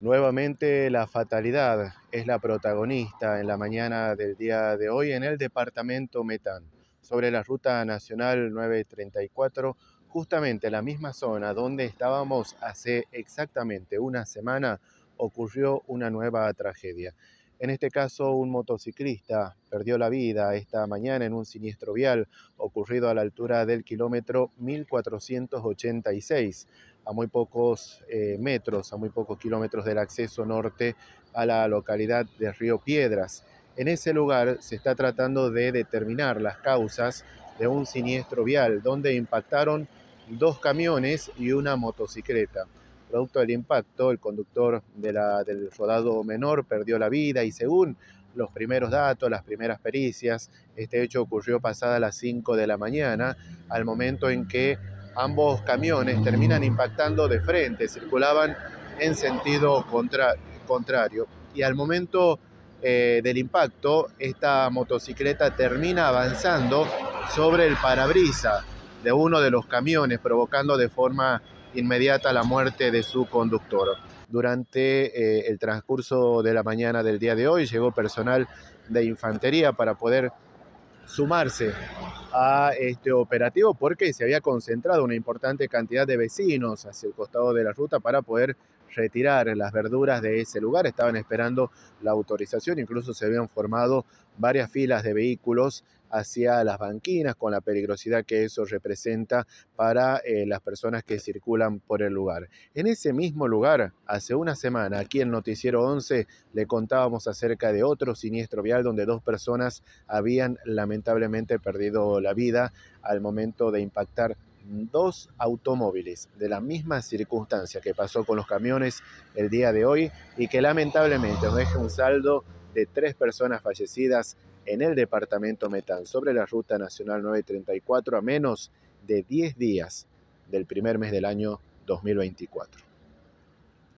Nuevamente la fatalidad es la protagonista en la mañana del día de hoy en el departamento Metán, sobre la ruta nacional 934, justamente la misma zona donde estábamos hace exactamente una semana, ocurrió una nueva tragedia. En este caso, un motociclista perdió la vida esta mañana en un siniestro vial ocurrido a la altura del kilómetro 1486, a muy pocos eh, metros, a muy pocos kilómetros del acceso norte a la localidad de Río Piedras. En ese lugar se está tratando de determinar las causas de un siniestro vial donde impactaron dos camiones y una motocicleta. Producto del impacto, el conductor del rodado menor perdió la vida y según los primeros datos, las primeras pericias, este hecho ocurrió pasada las 5 de la mañana, al momento en que ambos camiones terminan impactando de frente, circulaban en sentido contrario. Y al momento eh, del impacto esta motocicleta termina avanzando sobre el parabrisa de uno de los camiones, provocando de forma inmediata la muerte de su conductor. Durante eh, el transcurso de la mañana del día de hoy llegó personal de infantería para poder sumarse a este operativo porque se había concentrado una importante cantidad de vecinos hacia el costado de la ruta para poder retirar las verduras de ese lugar. Estaban esperando la autorización, incluso se habían formado varias filas de vehículos hacia las banquinas con la peligrosidad que eso representa para eh, las personas que circulan por el lugar. En ese mismo lugar, hace una semana, aquí en Noticiero 11, le contábamos acerca de otro siniestro vial donde dos personas habían lamentablemente perdido la vida al momento de impactar dos automóviles de la misma circunstancia que pasó con los camiones el día de hoy y que lamentablemente nos deja un saldo de tres personas fallecidas en el departamento Metán sobre la ruta nacional 934 a menos de 10 días del primer mes del año 2024.